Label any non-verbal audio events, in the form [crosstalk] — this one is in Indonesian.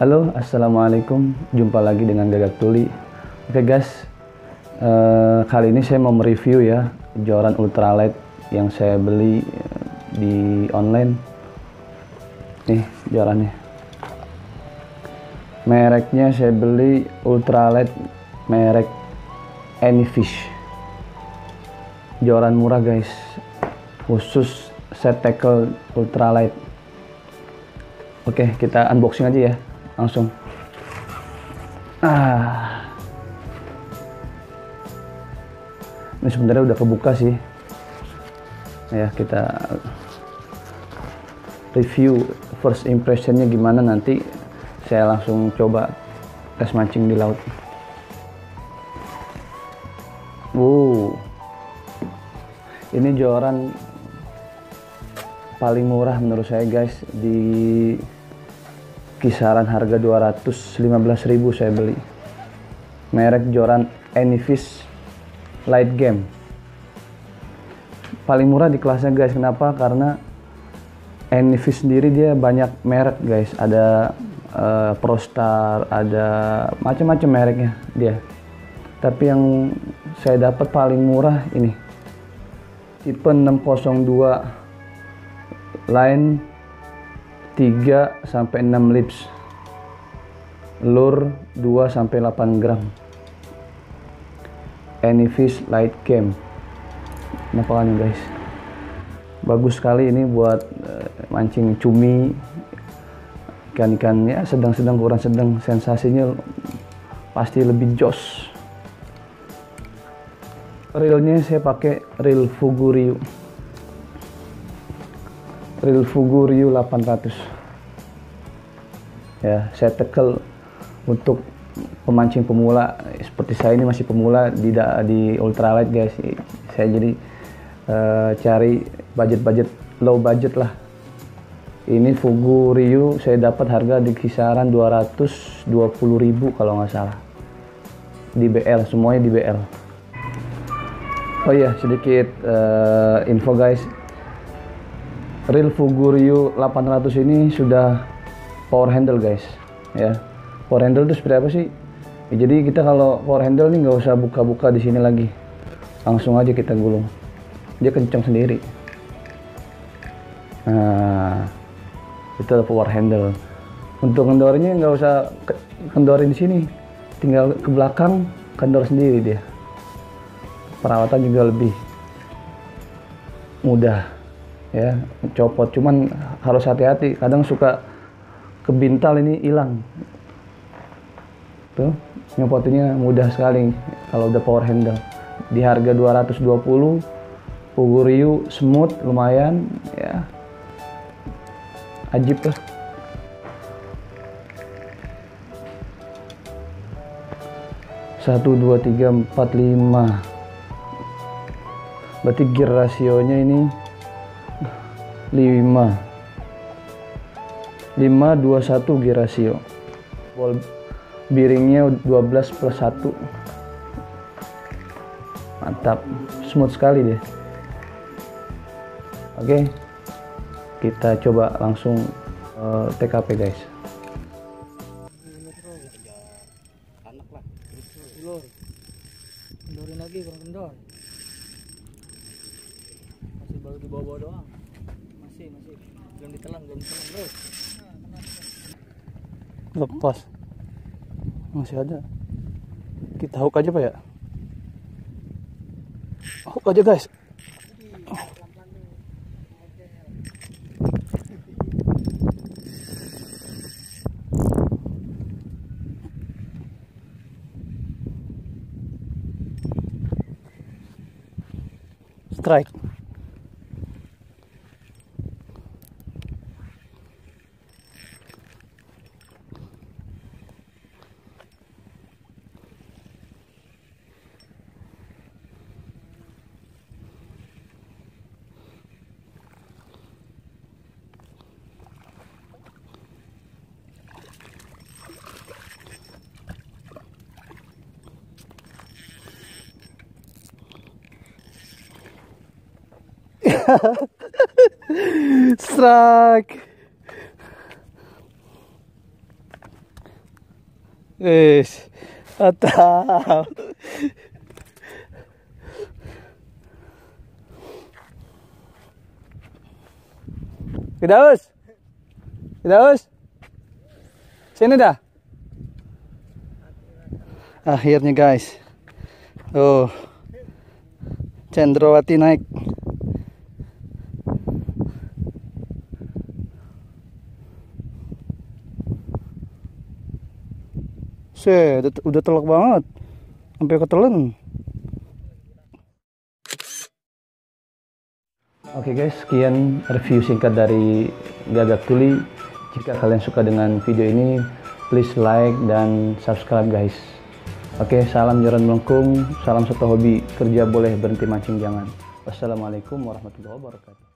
Halo, assalamualaikum. Jumpa lagi dengan Gagak Tuli. Oke guys, eh, kali ini saya mau mereview ya joran ultralight yang saya beli eh, di online. Nih jorannya. Mereknya saya beli ultralight merek Anyfish. Joran murah guys, khusus set tackle ultralight. Oke, kita unboxing aja ya langsung. Ah. Ini sebenarnya udah kebuka sih. Ya kita review first impressionnya gimana nanti. Saya langsung coba tes mancing di laut. Wow. Ini joran paling murah menurut saya guys di kisaran harga 215.000 saya beli. Merek joran Anyfish Light Game. Paling murah di kelasnya guys. Kenapa? Karena Anyfish sendiri dia banyak merek guys. Ada uh, Prostar ada macam-macam mereknya dia. Tapi yang saya dapat paling murah ini. Tipe 602 line 3 sampai 6 lips. Lure 2 sampai 8 gram. Anyfish light cam. Nampakannya guys. Bagus sekali ini buat uh, mancing cumi ikan-ikan ya sedang-sedang kurang sedang sensasinya pasti lebih jos. Reelnya saya pakai reel Fugurio Real Fugu Ryu 800 ya saya tekel untuk pemancing pemula. Seperti saya ini masih pemula di di ultralight guys. Saya jadi uh, cari budget-budget low budget lah. Ini Fugu Ryu saya dapat harga di kisaran 220.000 kalau nggak salah. Di BL semuanya di BL oh iya sedikit uh, info guys Real Fuguryu 800 ini sudah power handle guys. Ya. Power handle itu seperti apa sih? Ya, jadi kita kalau power handle ini nggak usah buka-buka di sini lagi. Langsung aja kita gulung. Dia kencang sendiri. Nah itu power handle. Untuk kendornya nggak usah kendorin di sini. Tinggal ke belakang kendor sendiri dia. Perawatan juga lebih mudah ya copot. Cuman harus hati-hati. Kadang suka kebintal ini hilang. Tuh nyopotinnya mudah sekali kalau udah power handle. Di harga 220 Puguriu smooth lumayan ya. Ajib lah. Satu dua tiga empat lima. Berarti gear rasionya ini 5 5 21 gear rasio ball bearingnya 12 plus 1 mantap smooth sekali deh oke kita coba langsung uh, eh, TKP guys kendorin lagi kurang kendor masih baru di bawah-bawah doang masih masih. Lepas. Masih ada. Kita hook aja pak ya? Hook aja guys. Strike [laughs] Strike. Wis. Atau. Kedaus. Kedaus. Sini dah. Akhirnya guys. Oh. Cendrawati naik. Udah, udah telak banget. Sampai ketelen. Oke guys, sekian review singkat dari Gagak Tuli. Jika kalian suka dengan video ini, please like dan subscribe guys. Oke, salam jalan melengkung, salam satu hobi, kerja boleh berhenti mancing jangan. Wassalamualaikum warahmatullahi wabarakatuh.